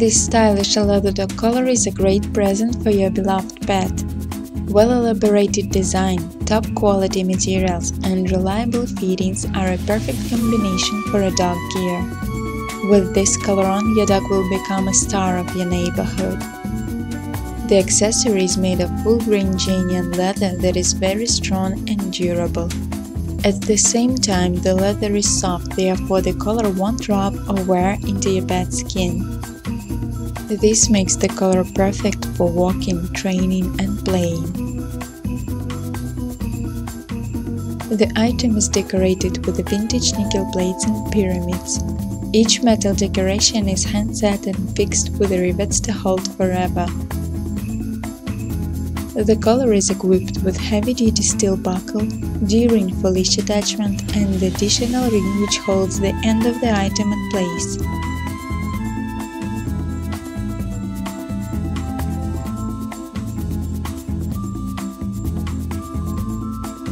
This stylish leather dog collar is a great present for your beloved pet. Well-elaborated design, top-quality materials and reliable fittings are a perfect combination for a dog gear. With this color on, your dog will become a star of your neighborhood. The accessory is made of full-grain genuine leather that is very strong and durable. At the same time, the leather is soft, therefore the collar won't rub or wear into your pet's skin. This makes the collar perfect for walking, training and playing. The item is decorated with vintage nickel plates and pyramids. Each metal decoration is hand-set and fixed with rivets to hold forever. The collar is equipped with heavy-duty steel buckle, D-ring for leash attachment and the additional ring which holds the end of the item in place.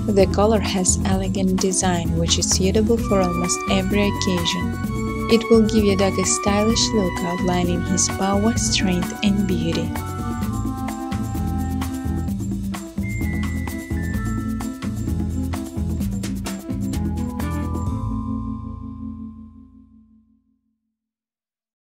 The collar has elegant design which is suitable for almost every occasion. It will give your dog a stylish look outlining his power, strength and beauty.